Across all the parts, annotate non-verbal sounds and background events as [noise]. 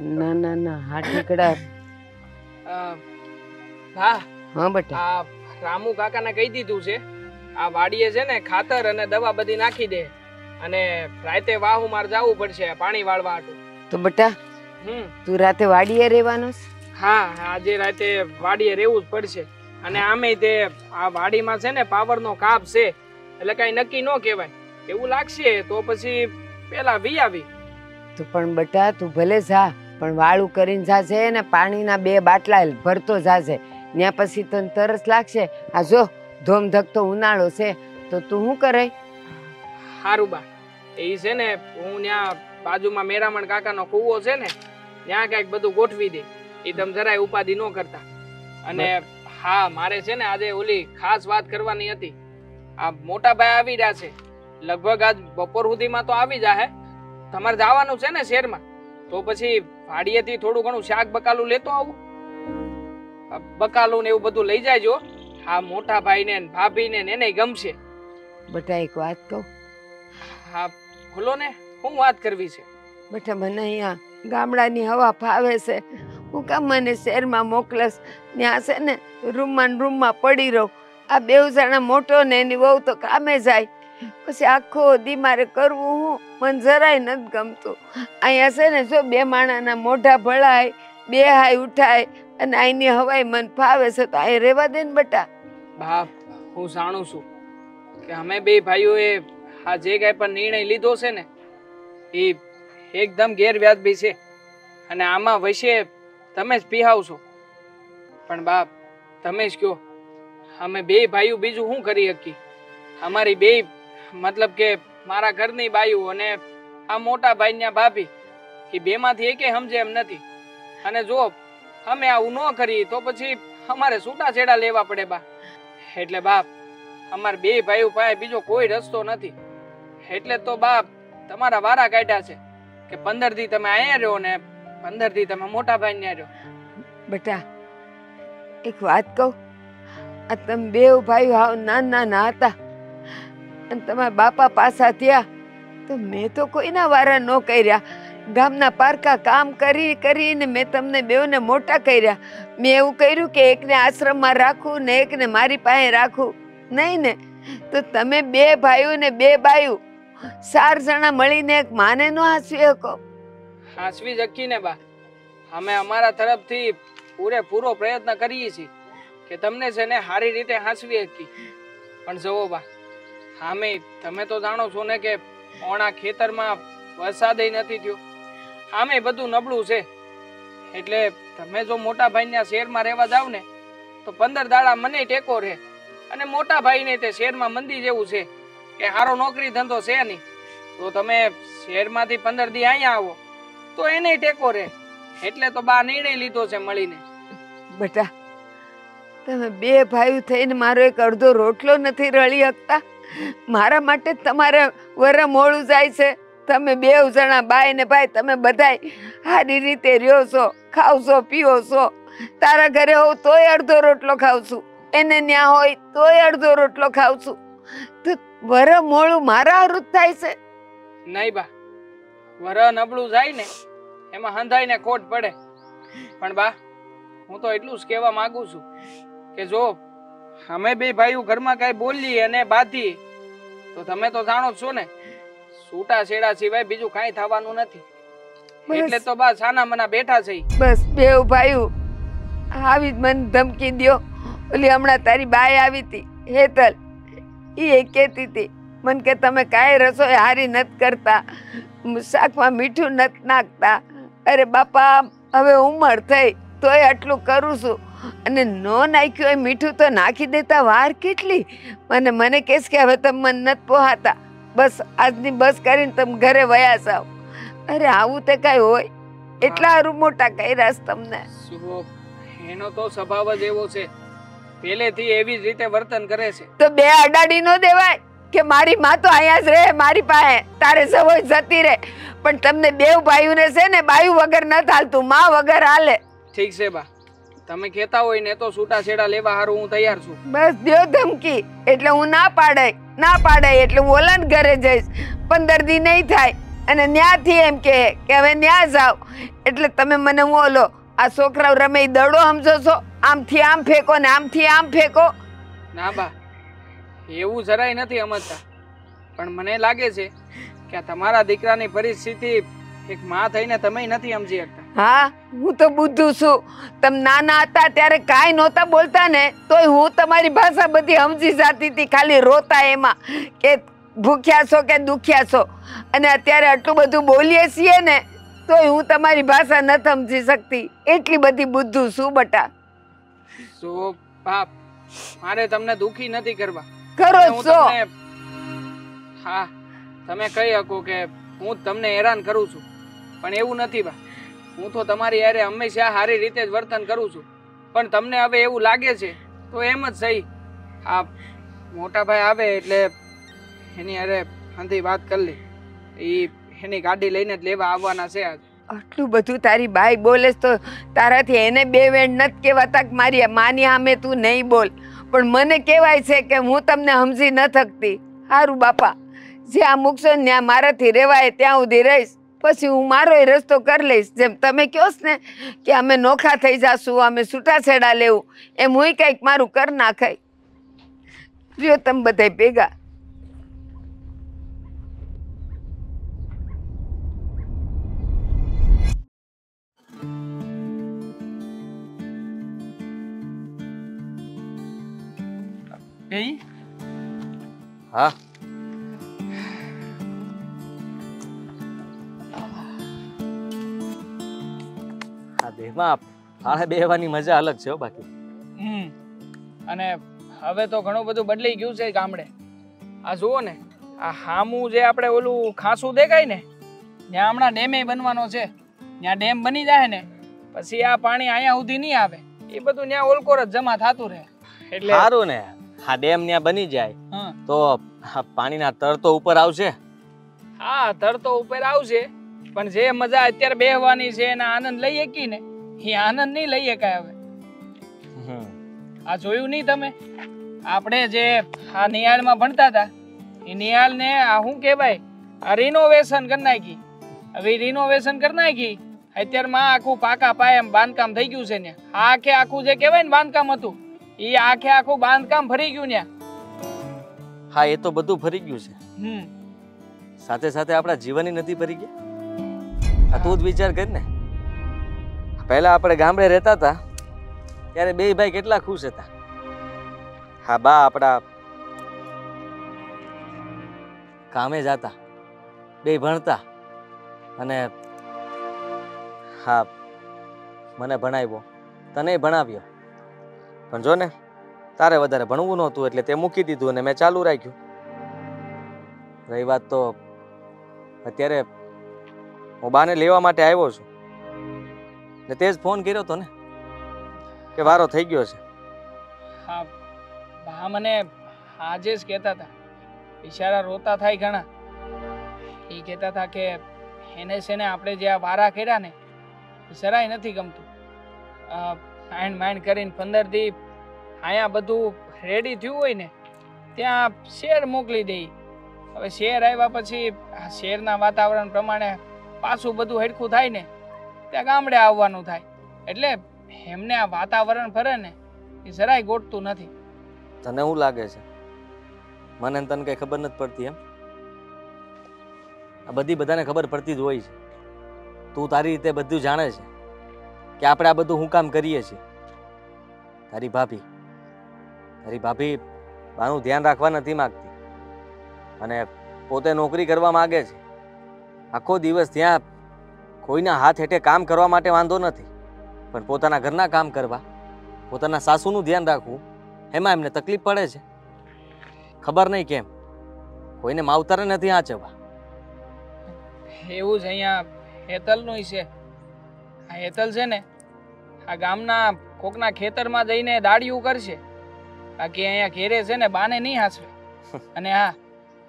ના ના ના હા ઠીકડા. હા હા બેટા. આ રામુ કાકાને કહી દીધું છે આ વાડીએ છે ને ખાતર અને દવા બધી નાખી દે અને રાતે વાહુ માર જવું પડશે પાણી વાળવા હાટુ તો બેટા હમ. તું રાતે વાડીએ રહેવાનો? હા આજે રાતે વાડીએ રહેવું જ પડશે અને આમે તે આ વાડીમાં છે ને પાવરનો કાપ છે એટલે કઈ નક્કી ન કહેવાય. એવું લાગશે તો પછી પેલા વી આવી. તો પણ બેટા તું ભલે જા. પણ વાળું કરીને જાશે ને પાણીના બે બાટલા ભરતો જાશે ત્યાં પછી તને તરસ લાગશે? આ જો ધોમ ધકતો ઉનાળો છે. તો તું શું કરે? હારું બા. એ છે ને હું ત્યાં બાજુમાં મેરામણ કાકાનો કૂવો છે ને ત્યાં કંઈક બધું ગોઠવી દે. એ તમે જરાય ઉપાધિ ન કરતા. અને હા મારે છે ને આજે ઓલી ખાસ વાત કરવાની હતી. આ મોટા ભાઈ આવી રહ્યા છે. લગભગ આજ બપોર સુધીમાં તો આવી જાહે. તમારે જવાનું છે ને શહેરમાં તો પછી વાડીએથી થોડું ઘણું શાક બકાલું લેતો આવું. આ બકાલું ને એવું બધું લઈ જાયજો હા મોટા ભાઈને ને ભાભીને ને એને ગમશે. બટા એક વાત કહું? હા બોલો ને શું વાત કરવી છે? બટા મને અહીંયા ગામડાની હવા ફાવે છે. હું કામ મને શહેરમાં મોકલસ ત્યાં છે ને રૂમમાં રૂમમાં પડી રહું. આ બેવ જણા મોટો ને એની વહુ તો કામે જાય. પછી આખો દી મારે કરવું હું? મને જરાય નથી ગમતું. અહીંયા છે ને જો બે માણાના મોઢા ભળાય, બે હાય ઉઠાય અને અહીંની હવાય મન ફાવે છે તો અહીં રહેવા દે ને બટા. બાપ, હું જાણું છું કે અમે બે ભાઈઓએ આ જે કાંઈ પણ નિર્ણય લીધો છે ને, એ એકદમ ગેરવ્યાજબી છે. અને આમાં વૈશે તમે જ પીહાવશો પણ બાપ, તમે જ કહો, અમે બે ભાઈઓ બીજું શું કરી શકી અમારી બે મતલબ કે મારા ઘરની બાઈઓ અને આ મોટા ભાઈના ભાભી, એ બેમાંથી એકે સમજે એમ નથી. અને જો અમે આવું ન કરીએ, તો પછી અમારે છૂટાછેડા લેવા પડે બા. એટલે બાપ, અમારે બે ભાઈઓ પાસે બીજો કોઈ રસ્તો નથી. એટલે તો બાપ, તમારા વારા કાઢ્યા છે કે પંદરથી તમે અહીંયા રહ્યો ને પંદરથી તમે મોટા ભાઈ ને રહ્યો. બેટા, એક વાત કહું, આ તમે બે ભાઈઓ હાવ નાના નાના હતા. અને તમારા બાપા પાસા થયા. તો મેં તો કોઈના વારા ન કર્યા. ગામના પારકા કામ કરી, કરીને મેં તમને બેઉને મોટા કર્યા. મેં એવું કર્યું કે એકને આશ્રમમાં રાખું ને એકને મારી પાસે રાખું. નહીં ને? તો તમે બે ભાઈઓ ને બે બાયુ ચાર જણા મળીને એક માને નો હાંસવી શકો. હાંસવી જકી ને બા. અમે અમારા તરફથી પૂરેપૂરો પ્રયત્ન કરીએ છીએ કે તમને છે ને સારી રીતે હાંસવી શકી પણ જવો બા આમે તમે તો જાણો છો ને કે ઓણા ખેતરમાં વરસાદ નથી થયો. હામે બધું નબળું છે. એટલે તમે જો મોટા ભાઈના શહેરમાં રહેવા જાવ ને, તો પંદર દાડા મને ટેકો રહે. અને મોટા ભાઈને તે શહેરમાં મંદી જેવું છે, કે હારો નોકરી ધંધો છે નહીં. તો તમે શહેરમાંથી પંદર દી અહીંયા આવો, તો એને ટેકો રહે. એટલે તો બા નિર્ણય લીધો છે મળીને. બેટા, તમે બે ભાઈઓ થઈને મારો એક અડધો રોટલો નથી રળી શકતા? મારા માટે તમારે વર મોડું જાય છે. તમે બે જણા બાય ને ભાઈ, તમે બધાય સારી રીતે રહ્યો છો ખાવ છો છો. તારા ઘરે હોવ તોય અડધો રોટલો ખાઉં છું. એને ન્યા હોય તોય અડધો રોટલો છું. તો વર મોડું મારા હારું થાય છે. નહીં બા વર નબળું જાય ને, એમાં હંધાઈને ખોટ પડે. પણ બા, હું તો એટલું જ કહેવા માંગુ છું કે જો અમે બે ભાઈઓ ઘરમાં કઈ બોલીએ અને બાધી તો તમે તો જાણો છો ને છૂટા છેડા સિવાય બીજું કાંઈ થવાનું નથી. બસ. એટલે તો બા આના મના બેઠા છે. બસ બે ભાઈઓ આવી જ મને ધમકી દ્યો. ઓલી હમણાં તારી બાય આવી હતી હેતલ. એ કહેતી હતી મને કે તમે કાંઈ રસોઈ હારી નથી કરતા શાકમાં મીઠું નથી નાખતા. અરે બાપા હવે ઉંમર થઈ તોય આટલું કરું છું. અને નો નાખ્યું એ મીઠું તો નાખી દેતા વાર કેટલી? અને મને કહેશ કે હવે તમે મને નથી પોહાતા. બસ આજની બસ કરીને તમે ઘરે વયા જાઓ. અરે આવું તે કાંઈ હોય. એટલા હારું મોટા કર્યા તમને. એનો તો સ્વભાવ જ એવો છે. પહેલેથી એવી જ રીતે વર્તન કરે છે. તો બે અડાડી નો દેવાય કે મારી માં તો અહીંયા જ રહે મારી પાસે. તારે સવોય જતી રહે. પણ તમને બેવ ભાઈઓને છે ને બાયુ વગર ન ચાલતું માં વગર હાલે. ઠીક છે બા. તમે કહેતા હોય ને તો છૂટા છેડા લેવા હારું હું તૈયાર છું. બસ દ્યો ધમકી. એટલે હું ના પાડાય ના પાડાય એટલે હું ઓલાને ઘરે જઈશ. પંદર દી નહીં થાય અને ન્યાથી એમ કહે કે હવે ન્યા જાઓ એટલે તમે મને હું ઓલો આ છોકરાઓ રમે દડો સમજો છો? આમથી આમ ફેંકો ને આમથી આમ ફેંકો. ના બા એવું જરાય નથી સમજતા. પણ મને લાગે છે કે તમારા દીકરાની પરિસ્થિતિ એક માં થઈને તમે નથી સમજી શકતા. હા હું તો બુદ્ધુ છું. તમે નાના હતા ત્યારે કાંઈ નહોતા બોલતા ને તોય હું તમારી ભાષા બધી સમજી જતી હતી ખાલી રોતા એમાં. કે ભૂખ્યા છો કે દુખ્યા છો. અને અત્યારે આટલું બધું બોલીએ છીએ ને તોય હું તમારી ભાષા નથી સમજી શકતી. એટલી બધી બુદ્ધુ છું બટા. સો બાપ મારે તમને દુખી નથી કરવા. કરો છો. હા તમે કહી શકો કે હું તમને હેરાન કરું છું. પણ એવું નથી બા. હું તો તમારી યારે હંમેશા સારી રીતે જ વર્તન કરું છું. પણ તમને હવે એવું લાગે છે, તો એમ જ સહી. આ મોટા ભાઈ આવે એટલે એની હારે હંધી વાત કરી લે. એ એની ગાડી લઈને જ લેવા આવવાના છે આજ. આટલું બધું તારી બાઈ બોલે તો તારાથી એને બે વેણ નથી કહેવાતા કે મારી માની આમે તું નહીં બોલ. પણ મને કહેવાય છે કે હું તમને સમજી ન થકતી સારું બાપા જ્યાં મૂકશો ને ત્યાં મારાથી રહેવાય ત્યાં સુધી રહીશ. પછી હું મારો એ રસ્તો કરી લઈશ. જેમ તમે કહો ને કે અમે નોખા થઈ જાશું અમે છૂટાછેડા લેવું એમ હું કંઈક મારું કર નાખાય. જો તમે બધા ભેગા. હા. દેહમાં ફાળે બેહવાની મજા અલગ છે હો બાકી. હમ. અને હવે તો ઘણું બધું બદલાઈ ગયું છે ગામડે. આ જુઓ ને આ હામું જે આપણે ઓલું ખાસું દેખાય ને ત્યાં હમણાં ડેમે બનવાનો છે. ત્યાં ડેમ બની જાય ને પછી આ પાણી અહીંયા સુધી નહીં આવે. એ બધું ત્યાં ઓલકોર જ જમા થતું રહે. એટલે સારું ને આ ડેમ ત્યાં બની જાય. તો પાણીના તર તો ઉપર આવશે હા તરતો ઉપર આવશે પણ જે મજા અત્યારે બેહવાની છે એના આનંદ લઈ શકી ને? એ આનંદ નહીં લઈ શકાય હવે. આ જોયું નહીં તમે? આપણે જે આ નિહાળમાં ભણતા હતા એ નિહાળને આ શું કહેવાય? આ રિનોવેશન કરી નાખી. હવે રિનોવેશન કરી નાખી અત્યારમાં આખું પાકા પાયે બાંધકામ થઈ ગયું છે ને. આખે આખું જે કહેવાય ને બાંધકામ હતું એ આખે આખું બાંધકામ ફરી ગયું ને. હા એ તો બધું ફરી ગયું છે. હમ. સાથે સાથે આપણા જીવનની નથી ફરી ગયા આ તું જ વિચાર કર ને. પહેલા આપણે ગામડે રહેતા હતા, ત્યારે બે ભાઈ કેટલા ખુશ હતા. હા, બા આપણા કામે જતા બે ભણતા અને હા, મને ભણાવ્યો, તને ભણાવ્યો. પણ જો ને, તારે વધારે ભણવું નહોતું એટલે તે મૂકી દીધું અને મેં ચાલુ રાખ્યું. રહી વાત તો અત્યારે હું બાને લેવા માટે આવ્યો છું. ને તે જ ફોન કર્યો હતો ને, કે વારો થઈ ગયો છે. હા, બા મને આજે જ કહેતા હતા. બિચારા રોતા થાય ઘણા. એ કહેતા હતા કે એને છે આપણે જે આ વારા કર્યા ને જરાય નથી ગમતું. માઇન્ડ માઇન્ડ કરીને પંદર દી અહીંયા બધું રેડી થયું હોય ને, ત્યાં શેર મોકલી દઈ હવે શેર આવ્યા પછી શેરના વાતાવરણ પ્રમાણે પાછું બધું હરખું થાય ને, ત્યાં ગામડે આવવાનું થાય. એટલે એમને આ વાતાવરણ ફરે ને, એ જરાય ગોઠતું નથી. તને શું લાગે છે? મને તને કઈ ખબર નથી પડતી એમ? આ બધી બધાને ખબર પડતી જ હોય છે. તું તારી રીતે બધું જાણે છે કે આપણે આ બધું હું કામ કરીએ છીએ. તારી ભાભી તારી ભાભી આનું ધ્યાન રાખવા નથી માગતી. અને પોતે નોકરી કરવા માગે છે. આખો દિવસ ત્યાં કોઈના હાથ હેઠે કામ કરવા માટે વાંધો નથી. પણ પોતાના ઘરના કામ કરવા પોતાના સાસુનું ધ્યાન રાખવું એમાં એમને તકલીફ પડે છે. ખબર નહીં કેમ? કોઈને માવતરે નથી આચવા એવું જ અહીંયા હેતલનું છે. આ હેતલ છે ને આ ગામના કોકના ખેતરમાં જઈને દાડિયું કરશે. બાકી અહીંયા ઘેરે છે ને બાને નહીં હાસવે. [laughs] અને હા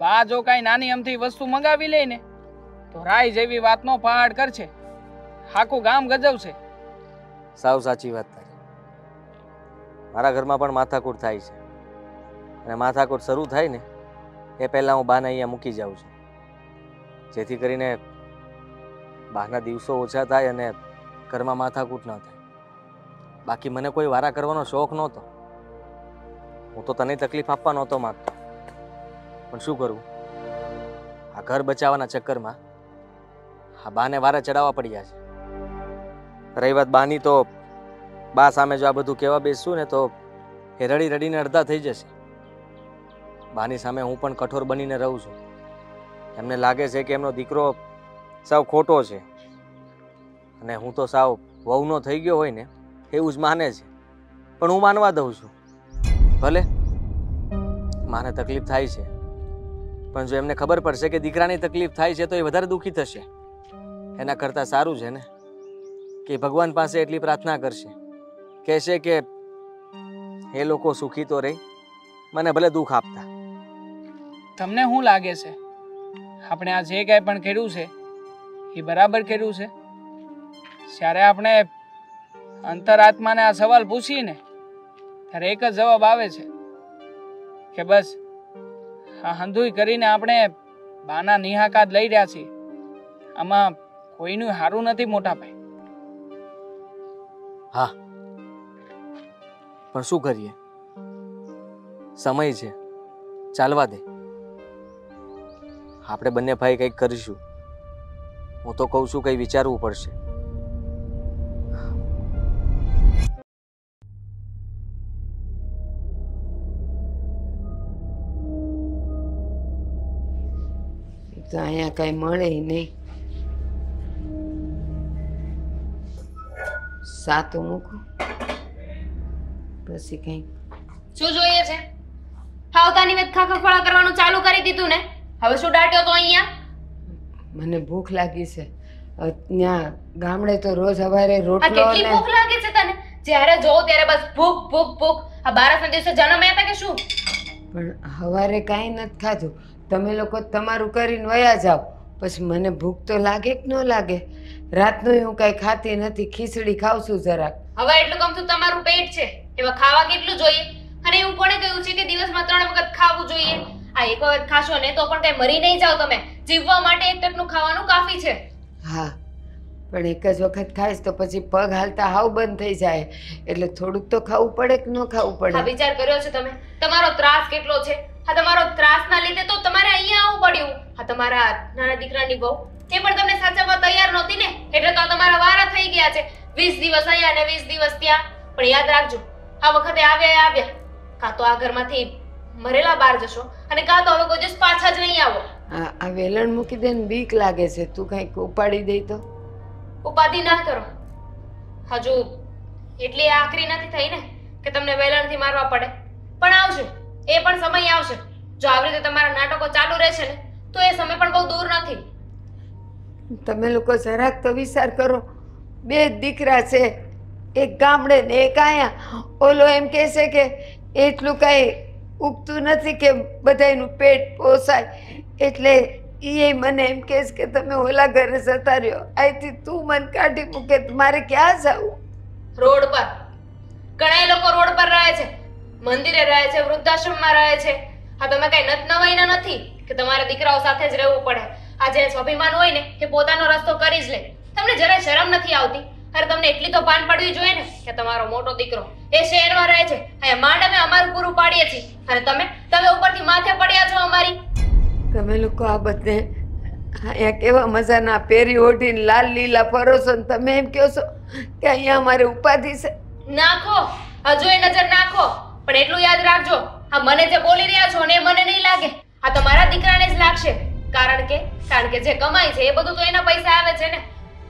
બા જો કાંઈ નાની અમથી વસ્તુ મંગાવી લે ને તો રાય જેવી વાતનો પહાડ કરશે આખું ગામ ગજવશે સાવ સાચી વાત તારી. મારા ઘરમાં પણ માથાકૂટ થાય છે. અને માથાકૂટ શરૂ થાય ને, એ પહેલાં હું બાને અહીંયા મૂકી જાઉં છું. જેથી કરીને બહારના દિવસો ઓછા થાય અને ઘરમાં માથાકૂટ ન થાય. બાકી મને કોઈ વારા કરવાનો શોખ નહોતો. હું તો તને તકલીફ આપવા નહોતો માગતો. પણ શું કરવું આ ઘર બચાવવાના ચક્કરમાં આ બાને વારે ચડાવવા પડ્યા છે. રહી વાત બાની તો બા સામે જો આ બધું કહેવા બેસશું ને તો એ રડી રડીને અડધા થઈ જશે. બાની સામે હું પણ કઠોર બનીને રહું છું. એમને લાગે છે કે એમનો દીકરો સાવ ખોટો છે. અને હું તો સાવ વહુનો થઈ ગયો હોય ને, એવું જ માને છે. પણ હું માનવા દઉં છું. ભલે, માને તકલીફ થાય છે. પણ જો એમને ખબર પડશે કે દીકરાની તકલીફ થાય છે તો એ વધારે દુઃખી થશે. એના કરતાં સારું છે ને? કે ભગવાન પાસે એટલી પ્રાર્થના કરશે. કહેશે કે એ લોકો, સુખી તો રહી. મને ભલે દુઃખ આપતા. તમને શું લાગે છે? આપણે આ જે કાંઈ પણ કર્યું છે, એ બરાબર કર્યું છે? જ્યારે આપણે અંતરાત્માને આ સવાલ પૂછીને ત્યારે એક જ જવાબ આવે છે કે બસ, આ હંધુઈ કરીને આપણે બાના નિહાકાત લઈ રહ્યા છીએ. આમાં કોઈનું હારું નથી મોટા ભાઈ. હા. પણ શું કરીએ? સમય છે. ચાલવા દે. આપણે બંને ભાઈ કંઈક કરીશું. હું તો કહું છું કંઈ વિચારવું પડશે. તો અહીંયા કઈ મળે નહીં. સાતું મૂકું પછી કઈ. શું જોઈએ છે? ખાવતાની વેત ખાખફળા કરવાનું ચાલુ કરી દીધું ને? હવે શું દાટ્યો તો અહીંયા? મને ભૂખ લાગી છે. ત્યાં ગામડે તો રોજ સવારે રોટલો કેટલી ભૂખ લાગે છે તને? જ્યારે જોઉં ત્યારે બસ ભૂખ ભૂખ ભૂખ. આ બારસના દિવસે જન્મ હતા કે શું? પણ હવારે કાંઈ નથી ખાધું. તમે લોકો તમારું કરીને વયા જાઓ. પછી મને ભૂખ તો લાગે કે ન લાગે? રાતનું હું કાંઈ ખાતી નથી ખીચડી ખાઉં છું જરાક. હવે એટલું કમ તમારું પેટ છે એમાં ખાવા કેટલું જોઈએ? અને એવું કોણે કહ્યું છે કે દિવસમાં ત્રણ વખત ખાવું જોઈએ? આ એક વખત ખાશો ને તો પણ કઈ મરી નહીં જાવ તમે. જીવવા માટે એક ટકનું ખાવાનું કાફી છે. હા પણ એક જ વખત ખાઈશ તો પછી પગ હાલતા હાવ બંધ થઈ જાય. એટલે થોડુંક તો ખાવું પડે કે ન ખાવું આ પડે વિચાર કર્યો છે તમે. તમારો ત્રાસ કેટલો છે? આ તમારો ત્રાસના લીધે તો તમારે અહીંયા આવવું પડ્યું. હા તમારા નાના દીકરાની બહુ એ પણ તમને સાચવવા તૈયાર નહોતી ને એટલે તો તમારા વારા થઈ ગયા છે. વીસ દિવસ અહીંયા ને વીસ દિવસ ત્યાં. પણ યાદ રાખજો આ વખતે આવ્યા આવ્યા. કાં તો આ ઘરમાંથી મરેલા બહાર જશો અને કાં તો હવે કોઈ દિવસ પાછા જ નહીં આવો. આ વેલણ મૂકી દે ને બીક લાગે છે. તું કંઈક ઉપાડી દઈ તો. ઉપાધિ ના કરો. હજુ એટલી આખરી નથી થઈ ને કે તમને વેલણથી મારવા પડે. પણ આવશે. એ પણ સમય આવશે. જો આવી રીતે તમારા નાટકો ચાલુ રહેશે ને તો એ સમય પણ બહુ દૂર નથી. તમે લોકો જરાક તો વિચાર કરો, બે દીકરા છે, એક ગામડે ને એક આયા. ઓલો એમ કહે છે કે એટલું કાંઈ ઉગતું નથી કે બધાયનું પેટ પોસાય. એટલે એ મને એમ કહે છે કે તમે ઓલા ઘરે જતા રહ્યો. અહીંથી તું મને કાઢી મૂકે મારે ક્યાં જવું? રોડ પર. ઘણા લોકો રોડ પર રહે છે. મંદિરે રહે છે, વૃદ્ધાશ્રમમાં રહે છે. હા, તમે કઈ નત નવાઈના નથી કે તમારા દીકરાઓ સાથે જ રહેવું પડે. આ જે સ્વાભિમાન હોય ને એ પોતાનો રસ્તો કરી જ લે. તમને જરાય શરમ નથી આવતી? અરે તમને એટલી તો પાન પડવી જોઈએ ને કે તમારો મોટો દીકરો એ શહેરમાં રહે છે. અહીંયા માંડ અમે અમારું પૂરું પાડીએ છીએ. અને તમે તમે ઉપરથી માથે પડ્યા છો અમારી. તમે લોકો આ બધે અહીંયા કેવા મજાના પહેરી ઓઢીને લાલ લીલા ફરો છો ને તમે એમ કહો છો કે અહીંયા અમારે ઉપાધિ છે? નાખો. હજુ એ નજર નાખો. પણ એટલું યાદ રાખજો. આ મને જે બોલી રહ્યા છો ને એ મને નહીં લાગે. આ તમારા દીકરાને જ લાગશે. કારણ કે કારણ કે જે કમાય છે એ બધું તો એના પૈસા આવે છે ને.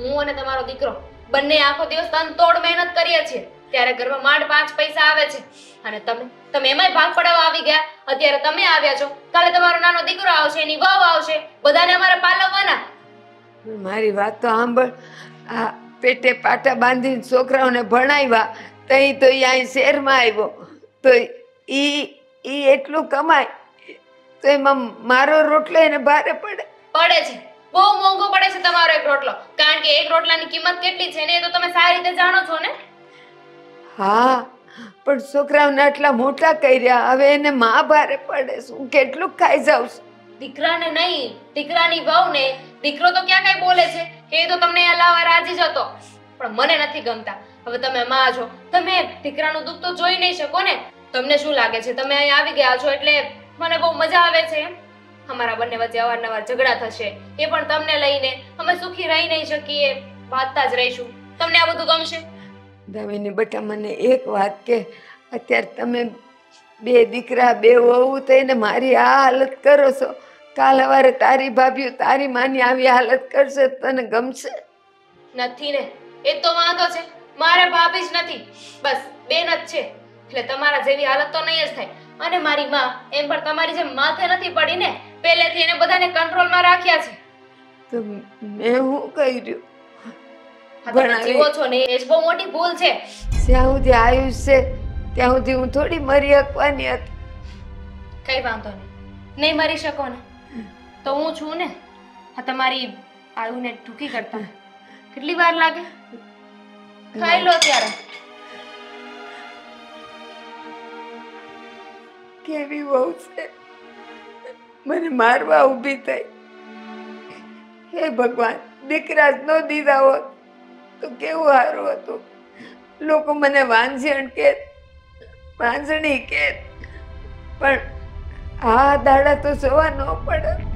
હું અને તમારો દીકરો બંને આખો દિવસ તનતોડ મહેનત કરીએ છીએ. ત્યારે ઘરમાં માંડ પાંચ પૈસા આવે છે. અને તમે તમે એમાંય ભાગ પડાવવા આવી ગયા. અત્યારે તમે આવ્યા છો. કાલે તમારો નાનો દીકરો આવશે, એની વહુ આવશે. બધાને અમારે પાલવવાના. મારી વાત તો સાંભળ. આ પેટે પાટા બાંધીને છોકરાઓને ભણાવ્યા, તઈ તો અહીં શહેરમાં આવ્યો. તો ઈ એટલું કમાય તો એમાં મારો રોટલો એને ભારે પડે. પડે છે. બહુ મોંઘો પડે છે તમારો એક રોટલો. કારણ કે એક રોટલાની કિંમત કેટલી છે ને એ તો તમે સારી રીતે જાણો છો ને? હા પણ છોકરાઓને આટલા મોટા કર્યા હવે એને માં ભારે પડે. શું કેટલું ખાઈ જાઉં છું? દીકરાને નહીં દીકરાની વહુને. દીકરો તો ક્યાં કઈ બોલે છે? એ તો તમને અહીંયા લાવવા રાજી જ હતો. પણ મને નથી ગમતા. હવે તમે માં છો. તમે દીકરાનું દુઃખ તો જોઈ નહીં શકો ને. તમને શું લાગે છે? તમે અહીંયા આવી ગયા છો એટલે મને બહુ મજા આવે છે. અમારા બંને વચ્ચે અવારનવાર ઝઘડા થશે. એ પણ તમને લઈને અમે સુખી રહી નહીં શકીએ. વાતતા જ રહીશું. તમને આ બધું ગમશે? દામિની બેટા મને એક વાત કે અત્યારે તમે બે દીકરા બે વહુ થઈને મારી આ હાલત કરો છો. કાલ સવારે તારી ભાભીઓ તારી માની આવી હાલત કરશે તને ગમશે? નથી ને. એ તો વાંધો છે. મારે ભાભી જ નથી. બસ બેન જ છે. એટલે તમારા જેવી હાલત તો નહીં જ થાય. અને મારી માં એમ પણ તમારી જેમ માથે નથી પડી ને પહેલેથી એને બધાને કંટ્રોલમાં રાખ્યા છે. તો મેં હું કહી તમે ભણાવી. જીવો છો ને એ જ બહુ મોટી ભૂલ છે. જ્યાં સુધી આયુષ છે ત્યાં સુધી હું થોડી મરી શકવાની હતી. કઈ વાંધો નહીં. નહીં મરી શકો ને. તો હું છું ને આ તમારી આયુને ટૂંકી કરતા. કેટલી વાર લાગે? ખાઈ લો ત્યારે. કેવી વહુ છે? મને મારવા ઊભી થઈ. હે ભગવાન, દીકરા ન દીધા હોત તો કેવું સારું હતું? લોકો મને વાંઝણ કે, વાંઝણી કે, પણ આ દાડા તો જોવા ન પડે